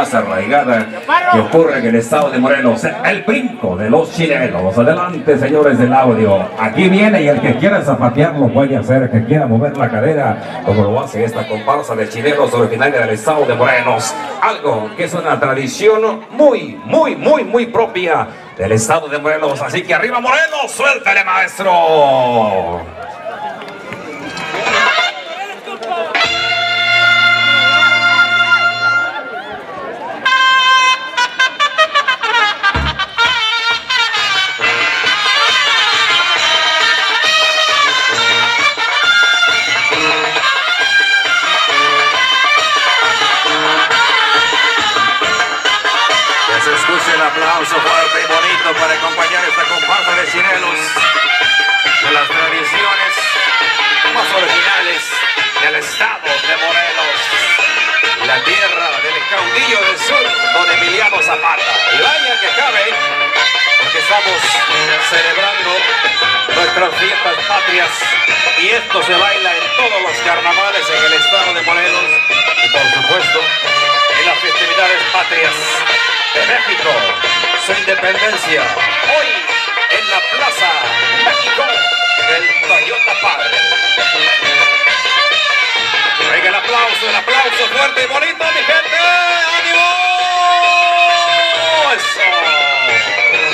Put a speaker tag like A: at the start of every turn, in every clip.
A: arraigada que ocurre en el estado de Morelos, el brinco de los chilenos. Adelante, señores del audio. Aquí viene y el que quiera zapatear lo puede hacer, el que quiera mover la cadera, como lo hace esta comparsa de chilenos originaria del estado de Morelos. Algo que es una tradición muy, muy, muy, muy propia del estado de Morelos. Así que arriba Morelos, suéltale maestro. Nuestras fiestas patrias y esto se baila en todos los carnavales en el estado de Morelos y por supuesto en las festividades patrias de México, su independencia, hoy en la Plaza México del Toyota Padre. Venga el aplauso, el aplauso fuerte y bonito, mi gente, ánimo. Eso.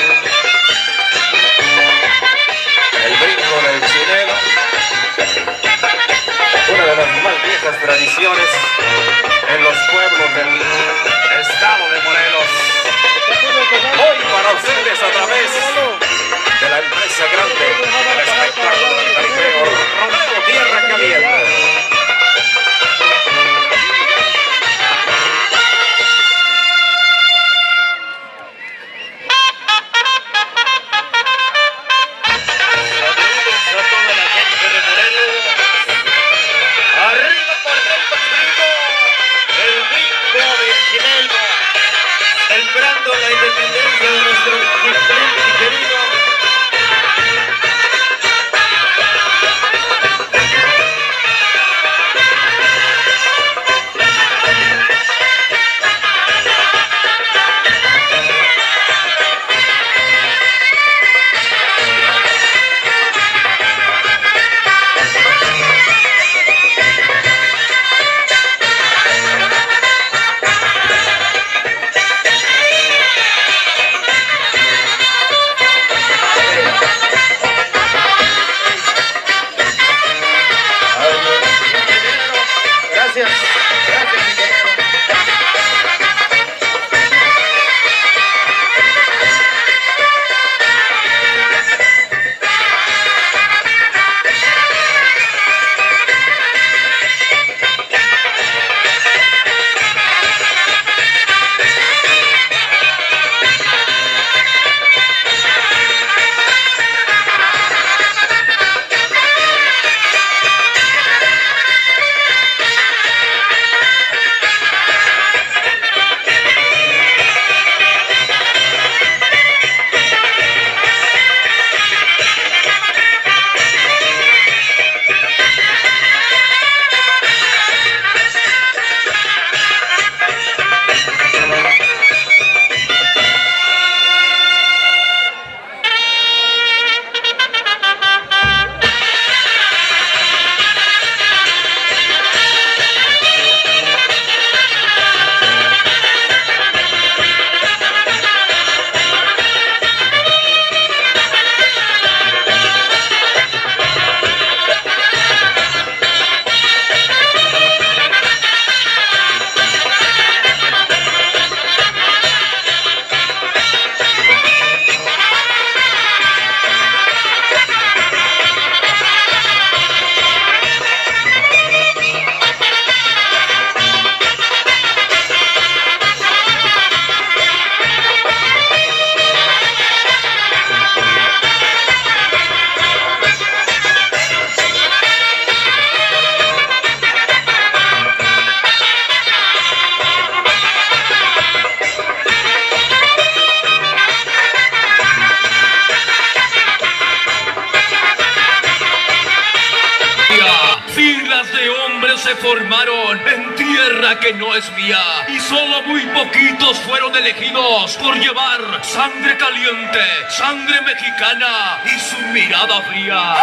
B: Mexicana y su mirada fría.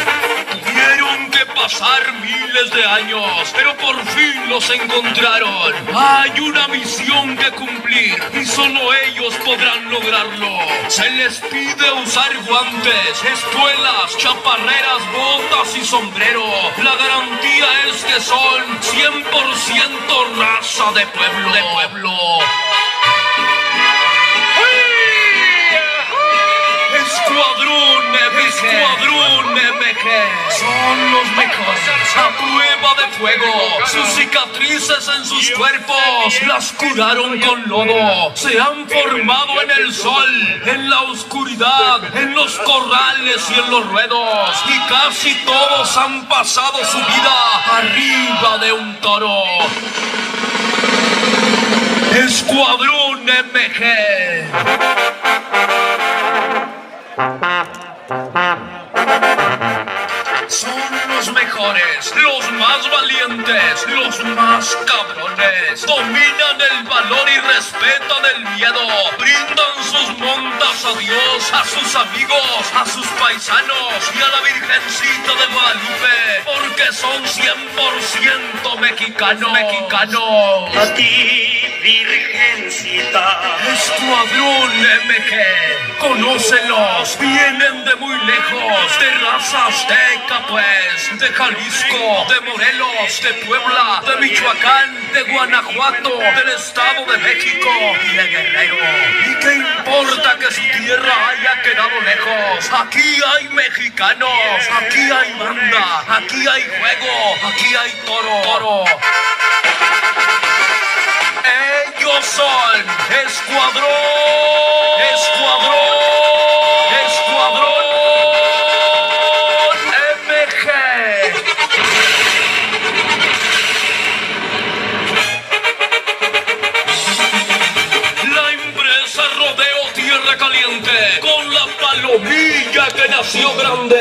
B: Pasar miles de años, pero por fin los encontraron. Hay una misión que cumplir y solo ellos podrán lograrlo. Se les pide usar guantes, espuelas, chaparreras, botas y sombrero. La garantía es que son 100% raza de pueblo. De pueblo. Escuadrón son los mejores a prueba de fuego. Sus cicatrices en sus cuerpos las curaron con lodo. Se han formado en el sol, en la oscuridad, en los corrales y en los ruedos. Y casi todos han pasado su vida arriba de un toro. Escuadrón MG. Son los mejores, los más valientes, los más cabrones. Dominan el valor y respetan el miedo. Brindan sus montas a Dios, a sus amigos, a sus paisanos y a la Virgencita de Guadalupe. Porque son 100% mexicanos. Mexicanos.
C: A ti, Virgencita.
B: Escuadrón MG, conócelos, vienen de muy lejos, de raza azteca pues, de Jalisco, de Morelos, de Puebla, de Michoacán, de Guanajuato, del Estado de México y de Guerrero. ¿Y qué importa que su tierra haya quedado lejos? Aquí hay mexicanos, aquí hay banda, aquí hay juego, aquí hay toro. toro. Ellos son Escuadrón, Escuadrón, palomilla que nació grande.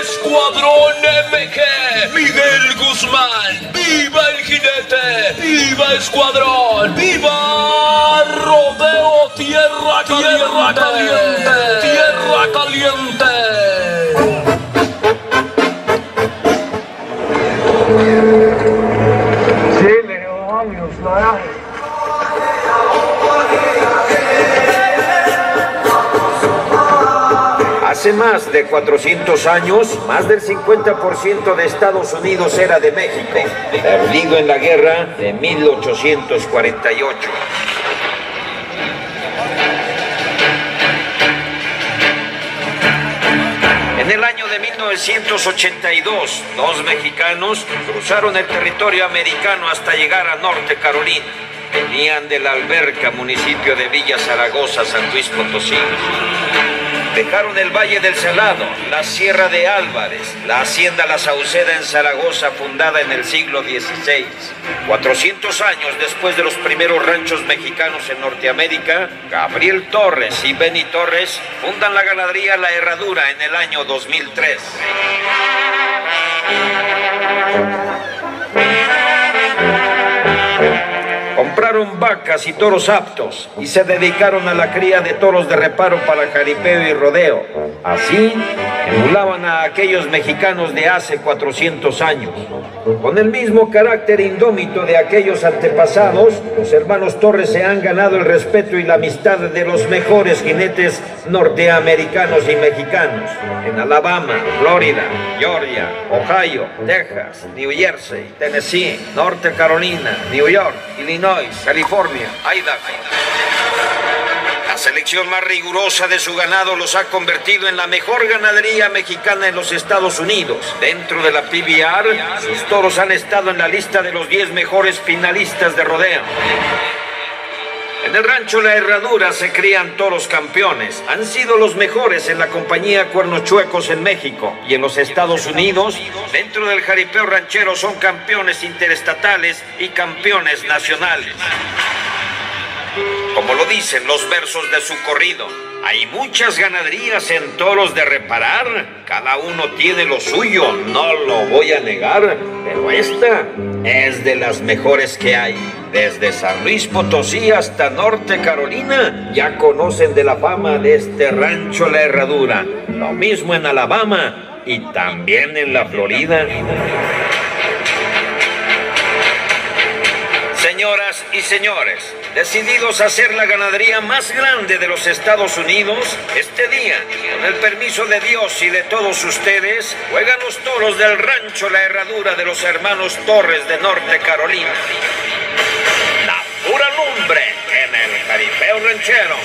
B: Escuadrón MG, Miguel Guzmán. ¡Viva el jinete! ¡Viva Escuadrón! ¡Viva Rodeo Tierra Caliente! ¡Tierra Caliente! ¡Tierra Caliente!
D: Hace más de 400 años, más del 50% de Estados Unidos era de México, perdido en la guerra de 1848. En el año de 1982, dos mexicanos cruzaron el territorio americano hasta llegar a Norte Carolina. Venían de la Alberca, municipio de Villa Zaragoza, San Luis Potosí. Dejaron el Valle del Salado, la Sierra de Álvarez, la Hacienda La Sauceda en Zaragoza, fundada en el siglo XVI. 400 años después de los primeros ranchos mexicanos en Norteamérica, Gabriel Torres y Benny Torres fundan la ganadería La Herradura en el año 2003. Compraron vacas y toros aptos y se dedicaron a la cría de toros de reparo para jaripeo y rodeo. Así, emulaban a aquellos mexicanos de hace 400 años. Con el mismo carácter indómito de aquellos antepasados, los hermanos Torres se han ganado el respeto y la amistad de los mejores jinetes norteamericanos y mexicanos. En Alabama, Florida, Georgia, Ohio, Texas, New Jersey, Tennessee, Norte Carolina, New York, Illinois, California, Idaho. La selección más rigurosa de su ganado los ha convertido en la mejor ganadería mexicana en los Estados Unidos. Dentro de la PBR, sus toros han estado en la lista de los 10 mejores finalistas de rodeo. En el rancho La Herradura se crían toros campeones. Han sido los mejores en la compañía Cuernos Chuecos en México y en los Estados Unidos. Dentro del jaripeo ranchero son campeones interestatales y campeones nacionales. Como lo dicen los versos de su corrido. Hay muchas ganaderías en toros de reparar. Cada uno tiene lo suyo, no lo voy a negar. Pero esta es de las mejores que hay. Desde San Luis Potosí hasta Norte Carolina ya conocen de la fama de este rancho La Herradura. Lo mismo en Alabama y también en la Florida. Señoras y señores, decididos a hacer la ganadería más grande de los Estados Unidos, este día, con el permiso de Dios y de todos ustedes, juegan los toros del rancho La Herradura de los hermanos Torres de Norte Carolina. La pura lumbre en el jaripeo ranchero.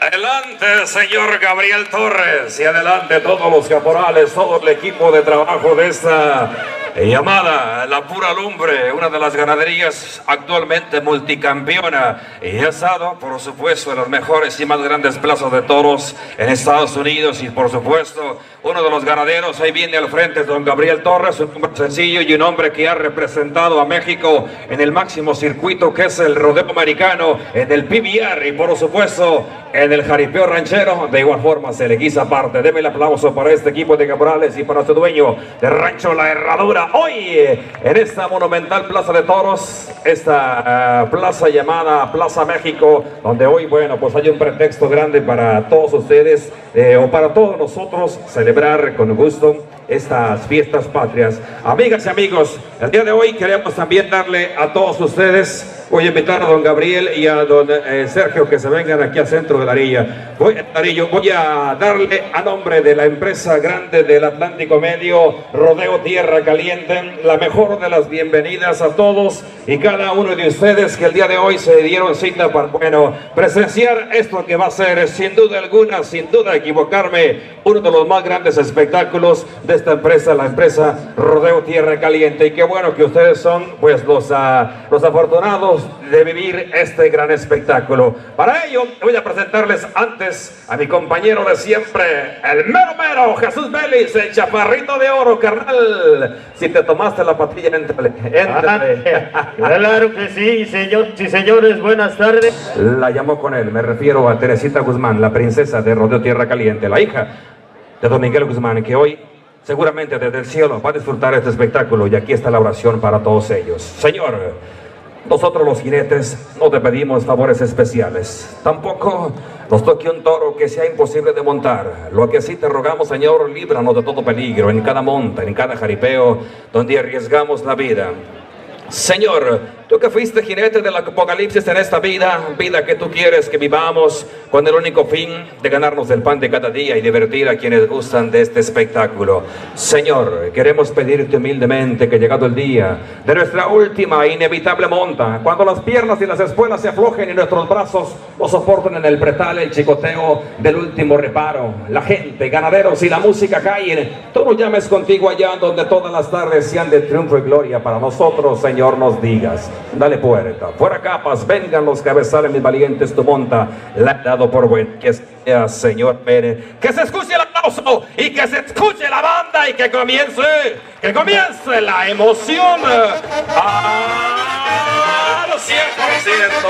A: Adelante, señor Gabriel Torres, y adelante todos los caporales, todo el equipo de trabajo de esta llamada La Pura Lumbre, una de las ganaderías actualmente multicampeona y ha estado, por supuesto, en las mejores y más grandes plazas de toros en Estados Unidos y, por supuesto, uno de los ganaderos, ahí viene al frente, don Gabriel Torres, un hombre sencillo y un hombre que ha representado a México en el máximo circuito que es el rodeo americano, en el PBR y, por supuesto, en el jaripeo ranchero. De igual forma, se le guisa parte. Deme el aplauso para este equipo de caporales y para su dueño de Rancho La Herradura. Hoy, en esta monumental Plaza de Toros, esta eh, plaza llamada Plaza México, donde hoy, bueno, pues hay un pretexto grande para todos ustedes eh, o para todos nosotros celebrar con gusto estas fiestas patrias. Amigas y amigos, el día de hoy queremos también darle a todos ustedes Voy a invitar a don Gabriel y a don eh, Sergio que se vengan aquí al centro de la Arilla. Voy, voy a darle a nombre de la empresa grande del Atlántico Medio, Rodeo Tierra Caliente, la mejor de las bienvenidas a todos y cada uno de ustedes que el día de hoy se dieron cita para, bueno, presenciar esto que va a ser, sin duda alguna, sin duda equivocarme, uno de los más grandes espectáculos de esta empresa, la empresa Rodeo Tierra Caliente. Y qué bueno que ustedes son, pues, los, uh, los afortunados de vivir este gran espectáculo. Para ello, voy a presentarles antes a mi compañero de siempre, el mero mero, Jesús Vélez, el chaparrito de oro, carnal. Si te tomaste la patilla, entrale,
C: claro que sí, señor, sí, señores, buenas tardes.
A: La llamó con él, me refiero a Teresita Guzmán, la princesa de Rodeo Tierra Caliente, la hija de Don Miguel Guzmán, que hoy seguramente desde el cielo va a disfrutar este espectáculo y aquí está la oración para todos ellos. Señor, nosotros los jinetes no te pedimos favores especiales. Tampoco nos toque un toro que sea imposible de montar. Lo que sí te rogamos, Señor, líbranos de todo peligro en cada monta, en cada jaripeo, donde arriesgamos la vida. Señor, tú que fuiste jinete del apocalipsis en esta vida, vida que tú quieres que vivamos con el único fin de ganarnos el pan de cada día y divertir a quienes gustan de este espectáculo. Señor, queremos pedirte humildemente que llegado el día de nuestra última inevitable monta, cuando las piernas y las espuelas se aflojen y nuestros brazos lo soporten en el pretal, el chicoteo del último reparo, la gente, ganaderos y la música caen, tú nos llames contigo allá donde todas las tardes sean de triunfo y gloria para nosotros, Señor, nos digas. Dale puerta, fuera capas, vengan los cabezales, mis valientes, tu monta, la he dado por buen. Que sea, Señor, Pérez. Que se escuche el aplauso y que se escuche la banda y que comience, que comience la emoción. A los 100% del
C: Paco,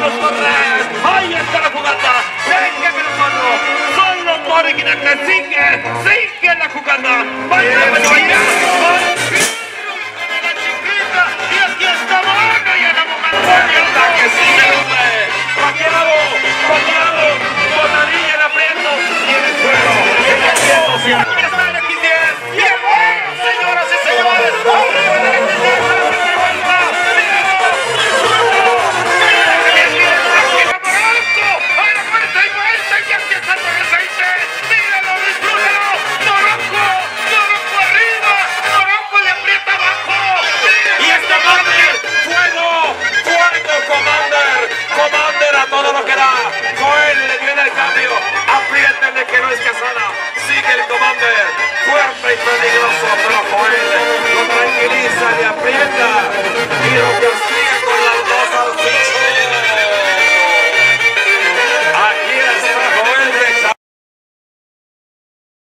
C: Torres. Ahí está la jugada, déjeme hermano, solo por que sigue, sigue la jugada. Vaya, vaya, vaya. La y aquí está y enamorado.
A: que sigue, hombre! ¡Paqueado! ¡Paqueado! ¡Con la en aprieto! ¡Y en el suelo! ¡En el sí!
C: Está el X10. ¡Bien! Señoras y señores, arriba del X10 a la